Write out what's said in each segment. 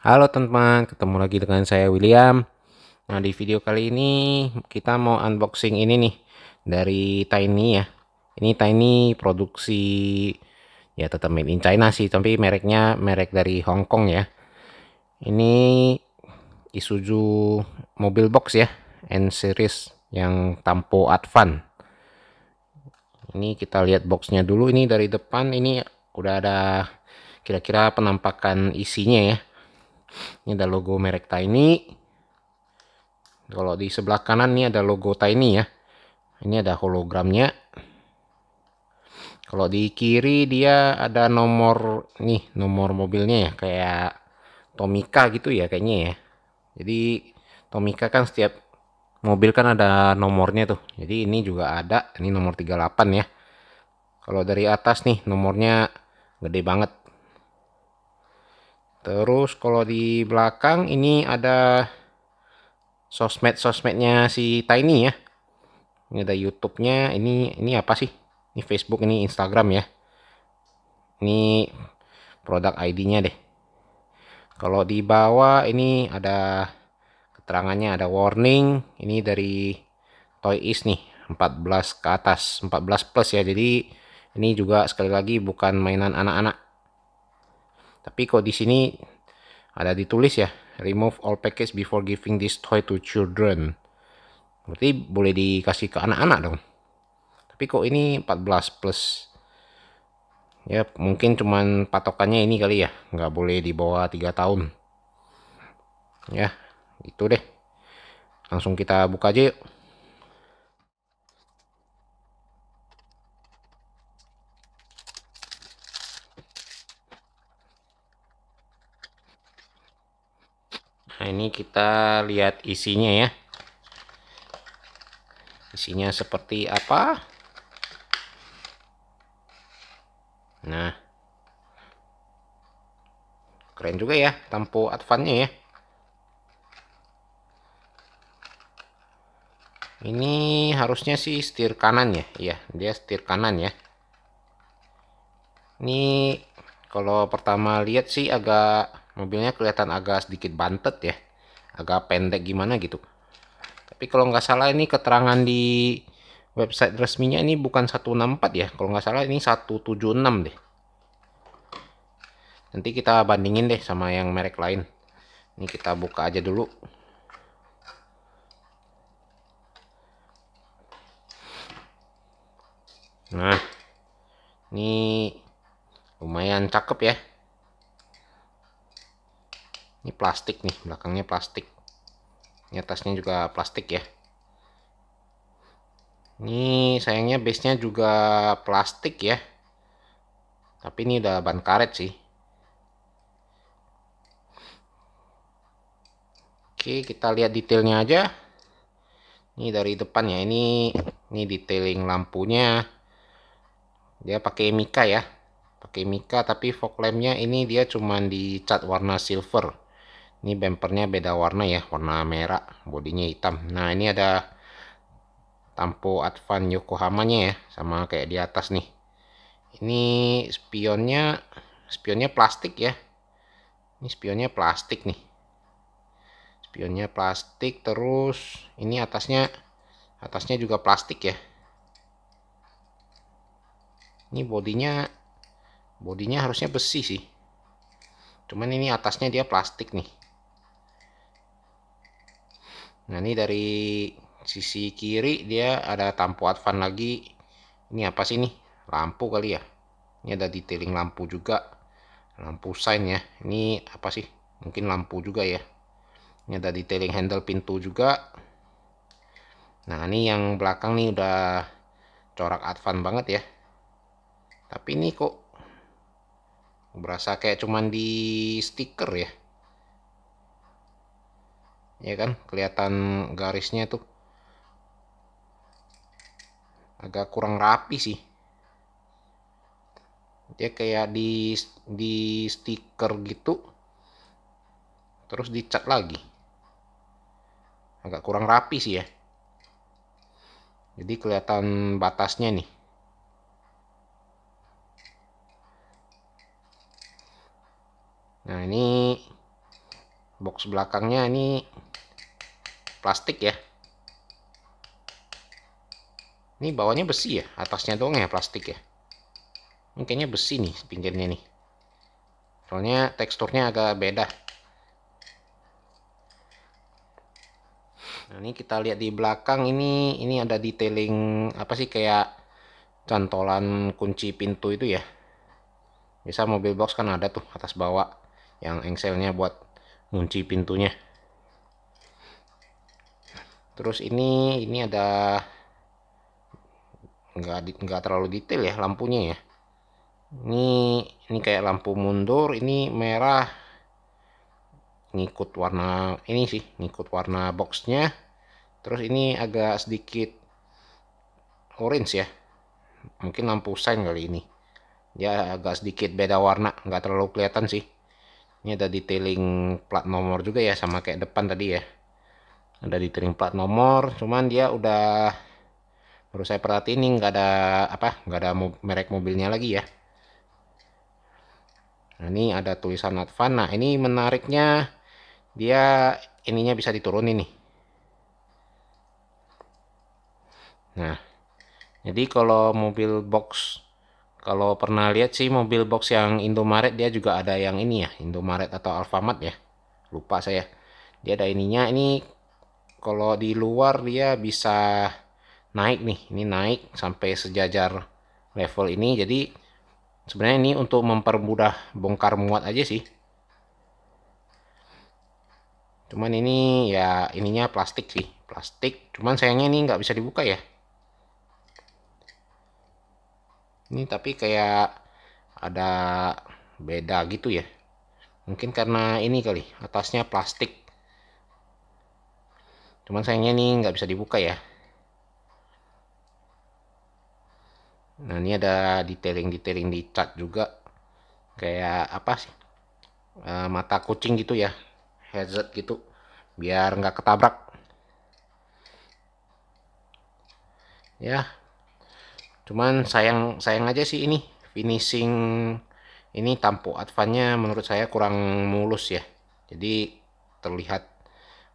Halo teman-teman, ketemu lagi dengan saya William. Nah, di video kali ini kita mau unboxing ini nih dari Tiny ya. Ini Tiny produksi ya tetap made in China sih, tapi mereknya merek dari Hong Kong ya. Ini Isuzu mobil box ya, N series yang Tampo Advan. Ini kita lihat boxnya dulu ini dari depan ini udah ada kira-kira penampakan isinya ya ini ada logo merek Tiny. Kalau di sebelah kanan ini ada logo Tiny ya. Ini ada hologramnya. Kalau di kiri dia ada nomor nih nomor mobilnya ya kayak Tomica gitu ya kayaknya ya. Jadi Tomica kan setiap mobil kan ada nomornya tuh. Jadi ini juga ada ini nomor 38 ya. Kalau dari atas nih nomornya gede banget Terus kalau di belakang ini ada sosmed-sosmednya si Tiny ya. Ini ada YouTube-nya. Ini ini apa sih? Ini Facebook, ini Instagram ya. Ini produk ID-nya deh. Kalau di bawah ini ada keterangannya, ada warning. Ini dari Toy Is nih, 14 ke atas, 14 plus ya. Jadi ini juga sekali lagi bukan mainan anak-anak tapi kok di sini ada ditulis ya remove all package before giving this toy to children. Berarti boleh dikasih ke anak-anak dong. Tapi kok ini 14 plus? Ya mungkin cuman patokannya ini kali ya nggak boleh di bawah 3 tahun. Ya itu deh. Langsung kita buka aja yuk Nah ini kita lihat isinya ya. Isinya seperti apa? Nah. Keren juga ya tampo advannya ya. Ini harusnya sih setir kanan ya. Iya, dia setir kanan ya. Ini kalau pertama lihat sih agak mobilnya kelihatan agak sedikit bantet ya. Agak pendek gimana gitu. Tapi kalau nggak salah ini keterangan di website resminya ini bukan 164 ya. Kalau nggak salah ini 176 deh. Nanti kita bandingin deh sama yang merek lain. Ini kita buka aja dulu. Nah ini lumayan cakep ya ini plastik nih belakangnya plastik. Ini atasnya juga plastik ya. Ini sayangnya base nya juga plastik ya. Tapi ini udah ban karet sih. Oke kita lihat detailnya aja. Ini dari depan ya. Ini ini detailing lampunya. Dia pakai mika ya. Pakai mika tapi fog lampnya ini dia cuman dicat warna silver ini bempernya beda warna ya warna merah bodinya hitam. Nah ini ada tampo advan yokohama nya ya sama kayak di atas nih. Ini spionnya spionnya plastik ya. Ini spionnya plastik nih. Spionnya plastik terus ini atasnya atasnya juga plastik ya. Ini bodinya bodinya harusnya besi sih. Cuman ini atasnya dia plastik nih nah ini dari sisi kiri dia ada tampo advan lagi. Ini apa sih nih? Lampu kali ya? Ini ada detailing lampu juga. Lampu sign ya. Ini apa sih? Mungkin lampu juga ya. Ini ada detailing handle pintu juga. Nah ini yang belakang nih udah corak advan banget ya. Tapi ini kok berasa kayak cuman di stiker ya ya kan kelihatan garisnya tuh agak kurang rapi sih. Dia kayak di di stiker gitu terus dicat lagi. Agak kurang rapi sih ya. Jadi kelihatan batasnya nih. Nah ini box belakangnya ini plastik ya. Ini bawahnya besi ya atasnya doang ya plastik ya. Ini besi nih pinggirnya nih. Soalnya teksturnya agak beda. Nah ini kita lihat di belakang ini ini ada detailing apa sih kayak cantolan kunci pintu itu ya. Bisa mobil box kan ada tuh atas bawah yang engselnya buat kunci pintunya. Terus ini ini ada nggak nggak terlalu detail ya lampunya ya. Ini ini kayak lampu mundur ini merah. Ngikut warna ini sih ngikut warna boxnya. Terus ini agak sedikit orange ya. Mungkin lampu sign kali ini. Ya agak sedikit beda warna nggak terlalu kelihatan sih ini ada detailing plat nomor juga ya sama kayak depan tadi ya. Ada detailing plat nomor cuman dia udah baru saya perhatiin ini nggak ada apa nggak ada merek mobilnya lagi ya. Nah ini ada tulisan Advan. Nah ini menariknya dia ininya bisa diturunin nih. Nah jadi kalau mobil box kalau pernah lihat sih mobil box yang Indomaret dia juga ada yang ini ya Indomaret atau Alfamart ya. Lupa saya. Dia ada ininya. Ini kalau di luar dia bisa naik nih. Ini naik sampai sejajar level ini. Jadi sebenarnya ini untuk mempermudah bongkar muat aja sih. Cuman ini ya ininya plastik sih. Plastik. Cuman sayangnya ini nggak bisa dibuka ya ini tapi kayak ada beda gitu ya. Mungkin karena ini kali atasnya plastik. Cuman sayangnya ini nggak bisa dibuka ya. Nah ini ada detailing-detailing di cat juga. Kayak apa sih? E, mata kucing gitu ya. Headset gitu. Biar nggak ketabrak. Ya cuman sayang sayang aja sih ini finishing ini tampo advannya menurut saya kurang mulus ya. Jadi terlihat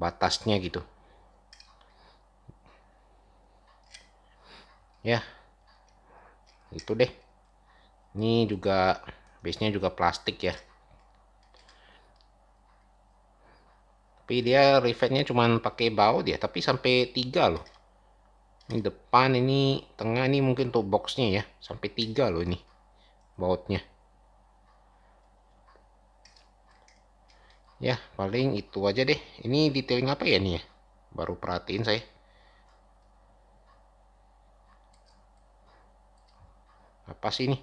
batasnya gitu. Ya itu deh. Ini juga base nya juga plastik ya. Tapi dia rivetnya cuman pakai baut ya tapi sampai tiga loh ini depan ini tengah ini mungkin untuk boxnya ya. Sampai tiga loh ini bautnya. Ya paling itu aja deh. Ini detailing apa ya nih ya? Baru perhatiin saya. Apa sih ini?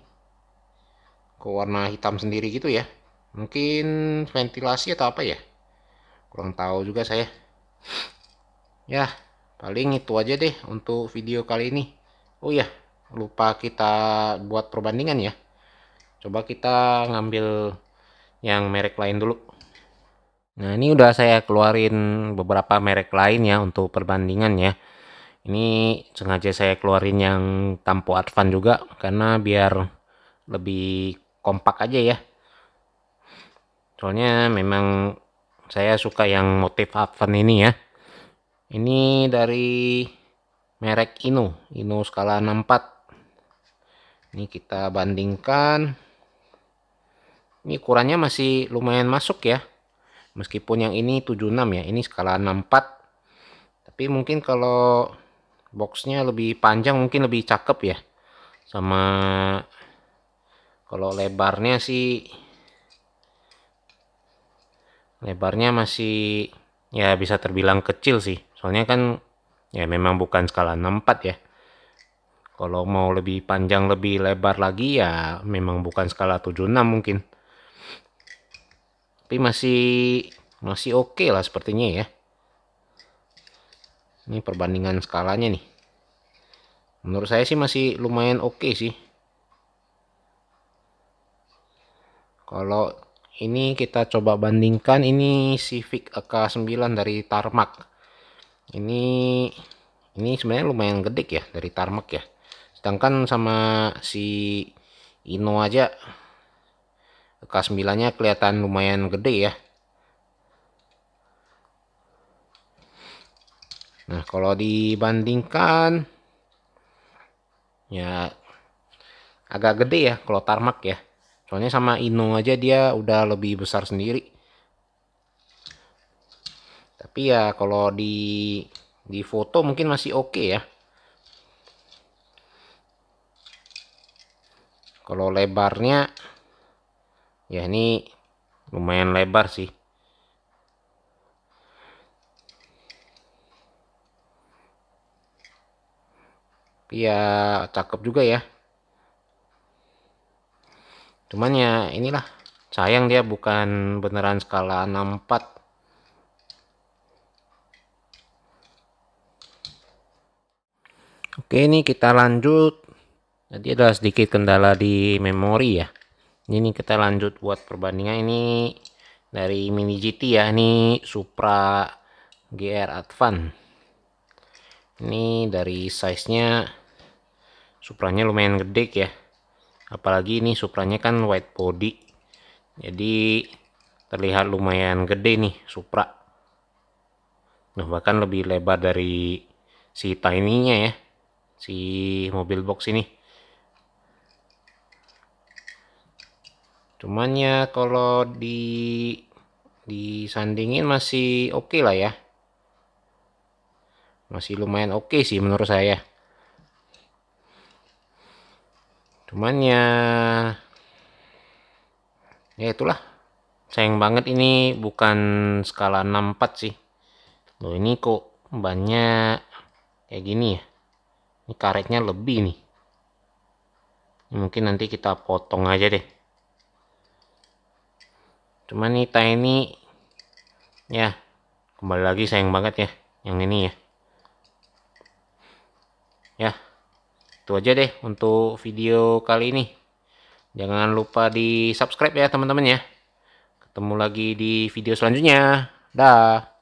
Ke warna hitam sendiri gitu ya? Mungkin ventilasi atau apa ya? Kurang tahu juga saya. Ya paling itu aja deh untuk video kali ini. Oh ya lupa kita buat perbandingan ya. Coba kita ngambil yang merek lain dulu. Nah ini udah saya keluarin beberapa merek lain ya untuk perbandingan ya. Ini sengaja saya keluarin yang tampo advan juga karena biar lebih kompak aja ya. Soalnya memang saya suka yang motif advan ini ya ini dari merek Ino, Ino skala 64. Ini kita bandingkan. Ini ukurannya masih lumayan masuk ya. Meskipun yang ini 76 ya, ini skala 64. Tapi mungkin kalau boxnya lebih panjang mungkin lebih cakep ya. Sama kalau lebarnya sih lebarnya masih ya bisa terbilang kecil sih soalnya kan ya memang bukan skala 64 ya. Kalau mau lebih panjang lebih lebar lagi ya memang bukan skala 76 mungkin. Tapi masih masih oke okay lah sepertinya ya. Ini perbandingan skalanya nih. Menurut saya sih masih lumayan oke okay sih. Kalau ini kita coba bandingkan ini Civic EK9 dari Tarmac ini ini sebenarnya lumayan gede ya dari tarmac ya. Sedangkan sama si Ino aja K9 kelihatan lumayan gede ya. Nah kalau dibandingkan ya agak gede ya kalau tarmac ya. Soalnya sama Ino aja dia udah lebih besar sendiri. Tapi ya kalau di di foto mungkin masih oke okay ya. Kalau lebarnya ya ini lumayan lebar sih. ya cakep juga ya cuman ya inilah sayang dia bukan beneran skala 64 Oke ini kita lanjut. Jadi ada sedikit kendala di memori ya. Ini kita lanjut buat perbandingan. Ini dari mini GT ya. Ini Supra GR Advance ini dari size nya Supranya lumayan gede ya. Apalagi ini Supranya kan white body. Jadi terlihat lumayan gede nih Supra. Nah bahkan lebih lebar dari si tiny-nya ya si mobil box ini. Cuman ya kalau di disandingin masih oke okay lah ya. Masih lumayan oke okay sih menurut saya. Cuman ya ya itulah. Sayang banget ini bukan skala 64 sih. Loh ini kok banyak kayak gini ya ini karetnya lebih nih. Mungkin nanti kita potong aja deh. Cuman nih tiny ya kembali lagi sayang banget ya yang ini ya. Ya itu aja deh untuk video kali ini. Jangan lupa di subscribe ya teman-teman ya. Ketemu lagi di video selanjutnya. Dah